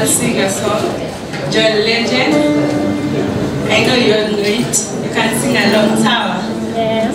I'll sing a song. John Legend. I know you're great. You can sing a long Tower. Yeah.